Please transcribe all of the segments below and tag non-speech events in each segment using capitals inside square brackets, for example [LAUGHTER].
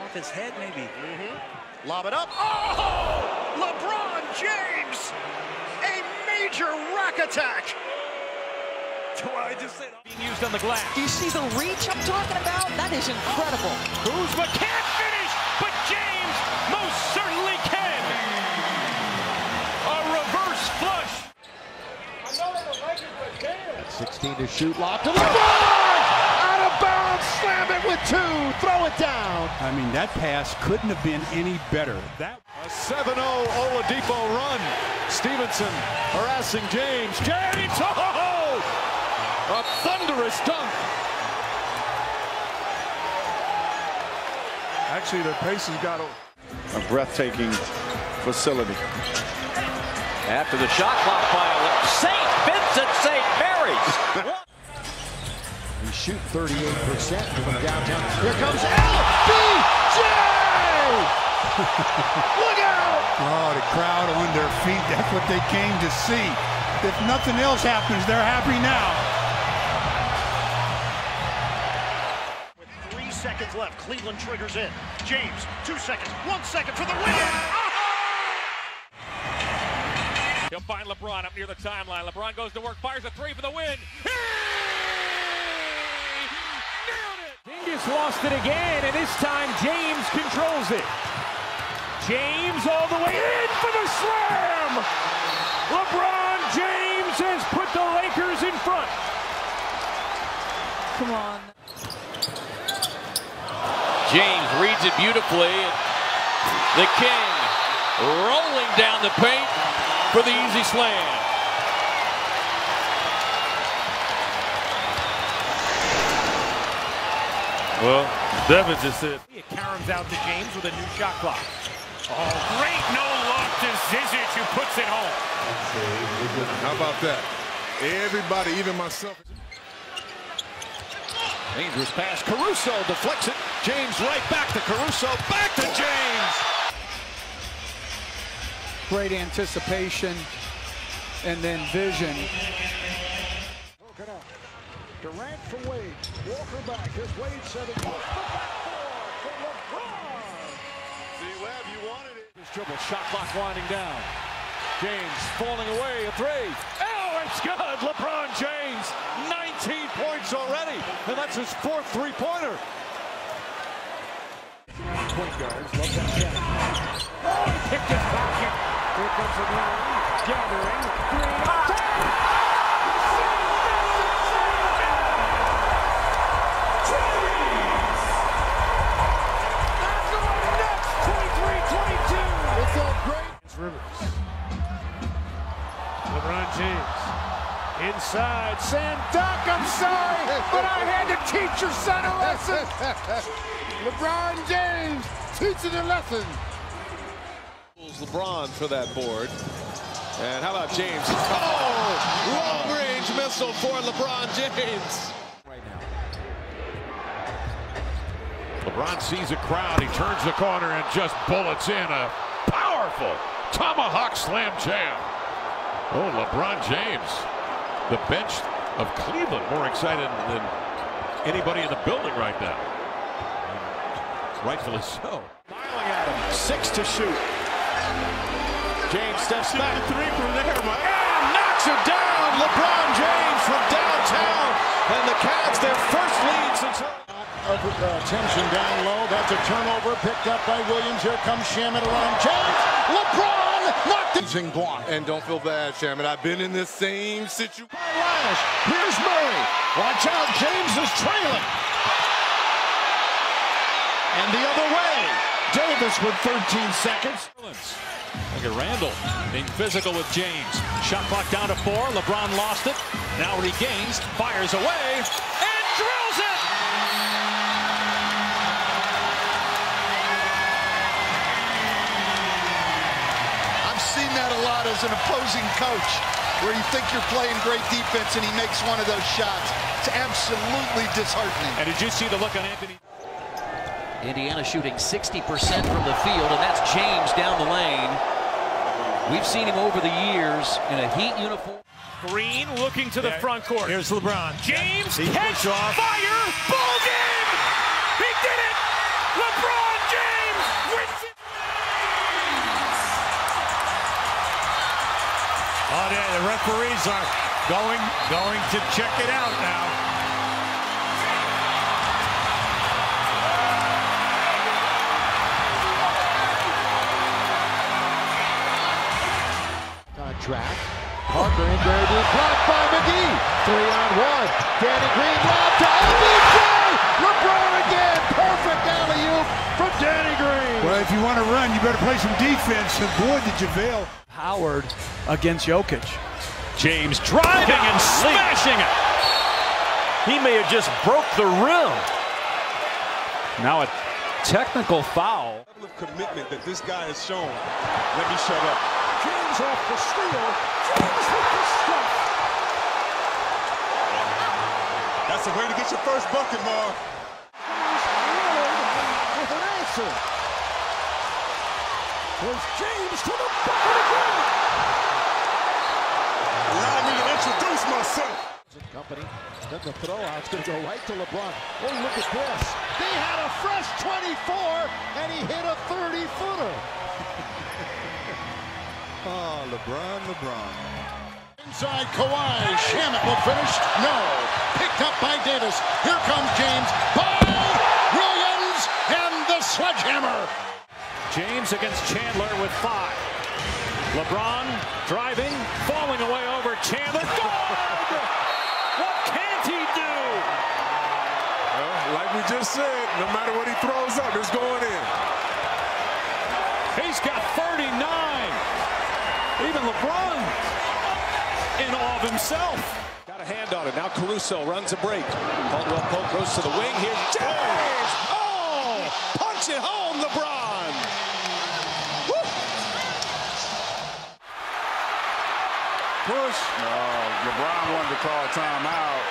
Off his head, maybe. Mm-hmm. Lob it up. Oh! LeBron James! A major rack attack! I just said. Being used on the glass. Do you see the reach I'm talking about? That is incredible. Kuzma can't finish, but James most certainly can. A reverse flush. 16 to shoot, locked to LeBron! With two, throw it down. I mean, that pass couldn't have been any better. That A 7-0 Oladipo run. Stephenson harassing James. James, oh! A thunderous dunk. Actually, the Pacers got a, a breathtaking facility. After the shot clock violation, St. Vincent St. Mary's. [LAUGHS] We shoot 38% from downtown. Here comes LBJ! [LAUGHS] Look out! oh, the crowd on their feet. That's what they came to see. If nothing else happens, they're happy now. With three seconds left, Cleveland triggers in. James, two seconds, one second for the win. He'll find LeBron up near the timeline. LeBron goes to work, fires a three for the win. He nailed it. Dingus lost it again, and this time James controls it. James all the way in for the slam. LeBron James has put the Lakers in front. Come on. James reads it beautifully. The King rolling down the paint for the easy slam. Well, Devin just said. It caroms out to James with a new shot clock. Oh, great no look to Zizic who puts it home. How about that? Everybody, even myself. Dangerous pass. Caruso deflects it. James right back to Caruso. Back to James. Great anticipation and then vision. Broken up. Durant for Wade. Walker back. Here's Wade setting up the backboard for LeBron. See, Webb, you wanted it. His dribble shot clock winding down. James falling away. A three. Oh, it's good. LeBron James. 19 points already. And that's his fourth three-pointer. Point guards. Love that catch. Oh, he kicked it back. Here comes the gathering. LeBron James. Inside. Sam Duck, I'm sorry, but I had to teach your son a lesson. [LAUGHS] LeBron James teaching a lesson. LeBron for that board. And how about James? Oh, oh long oh. range missile for LeBron James. Right now. LeBron sees a crowd. He turns the corner and just bullets in a powerful tomahawk slam jam. Oh, LeBron James, the bench of Cleveland, more excited than anybody in the building right now. Rightfully so. Smiling at him. Six to shoot. James steps back. Three from there. And knocks it down. LeBron James from downtown. And the Cavs their first lead since. Of uh, tension down low. That's a turnover picked up by Williams. Here comes Shamet around James. LeBron knocked. Block. And don't feel bad, Shaman. I've been in this same situation. By Here's Murray. Watch out. James is trailing. And the other way. Davis with 13 seconds. Look at Randle being physical with James. Shot clock down to four. LeBron lost it. Now regains, fires away, and drills it. Seen that a lot as an opposing coach, where you think you're playing great defense and he makes one of those shots. It's absolutely disheartening. And did you see the look on Anthony? Indiana shooting 60% from the field, and that's James down the lane. We've seen him over the years in a Heat uniform. Green looking to the front court. Here's LeBron. James He catch off. fire ball game. Referees are going going to check it out now. Contract. Parker in there, blocked by McGee. Three on one. Danny Green lob to OBJ. LeBron again. Perfect alley-oop from Danny Green. Well, if you want to run, you better play some defense. And boy, did JaVale. Howard against Jokic. James driving and smashing it. He may have just broke the rim. Now a technical foul. level of commitment that this guy has shown. Let me shut up. James off the steal. James with the stuff. That's the way to get your first bucket, Marv. With an answer. There's James to the bucket again. Allow me introduce myself. Company. Then the throw out's going to go right to LeBron. Oh, look at this. He had a fresh 24, and he hit a 30-footer. Oh, [LAUGHS] ah, LeBron, LeBron. Inside Kawhi. Shamet will finish. No. Picked up by Davis. Here comes James. By Williams and the sledgehammer. James against Chandler with five. LeBron driving, falling away over Chandler. Good! what can't he do? Well, like we just said, no matter what he throws up, it's going in. He's got 39. Even LeBron in awe of himself. Got a hand on it. Now Caruso runs a break. Caldwell Pope goes to the wing. Here's James. Oh, punch it home, LeBron. Push. No, LeBron wanted to call timeout.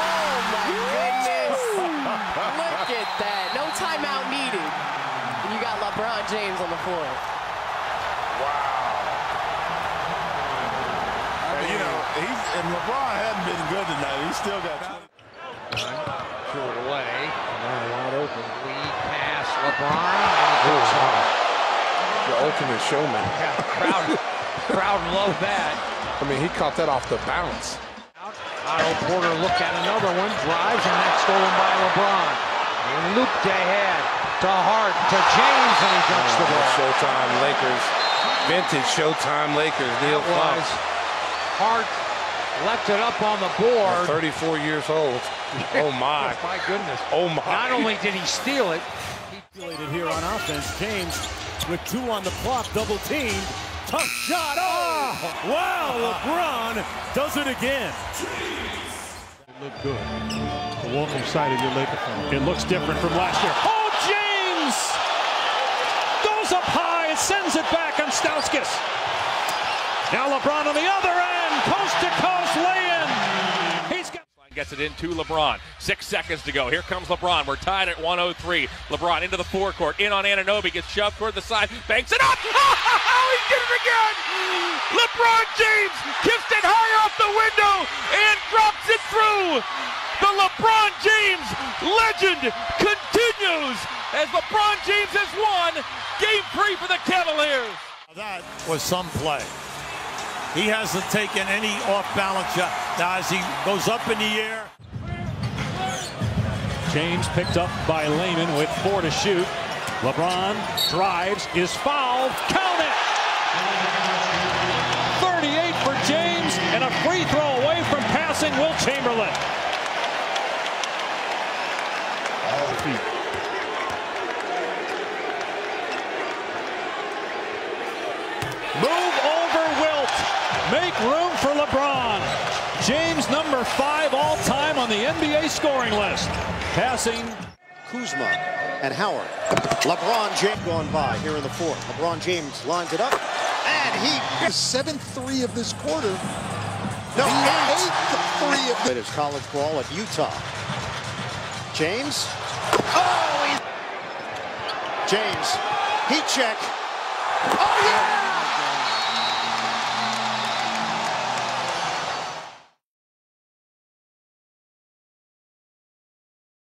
Oh my goodness. [LAUGHS] Look at that. No timeout needed. And you got LeBron James on the floor. Wow you know, he's and LeBron hadn't been good tonight. He still got. Threw it away. Now wide open. Lead pass. LeBron. The ultimate showman. Yeah, crowd, crowd love that. I mean, he caught that off the bounce. Otto Porter look at another one. Drives and that's stolen by LeBron. And looped ahead to Hart to James and he dunks the ball. Showtime Lakers. Vintage Showtime Lakers. Neil was. Hart left it up on the board. 34 years old. Oh [LAUGHS] my. my goodness. Oh my. Not only did he steal it, he here on offense. James with two on the clock, double teamed. Tough shot. Oh! Wow, LeBron does it again. Look good. The welcome side of your Laker fan. It looks different from last year. Oh, James! Goes up high and sends it back on Stauskas. Now LeBron on the other end, coast to coast lay-in. Gets it into LeBron. Six seconds to go. Here comes LeBron. We're tied at 103. LeBron into the forecourt. In on Anunoby. Gets shoved toward the side. Banks it up. Oh, [LAUGHS] he did it again. LeBron James kissed it high off the window and drops it through. The LeBron James legend continues as LeBron James has won game three for the Cavaliers. That was some play. He hasn't taken any off-balance shot. Now as he goes up in the air. James picked up by Layman with four to shoot. LeBron drives, is fouled, count it! 38 for James, and a free throw away from passing Wilt Chamberlain. Move over Wilt. Make room for LeBron. James number five all time on the NBA scoring list. Passing. Kuzma and Howard. LeBron James going by here in the fourth. LeBron James lines it up. And he 7-3 of this quarter. No, 8-3 of this college ball at Utah. James. Oh, he... James. Heat check. Oh, yeah!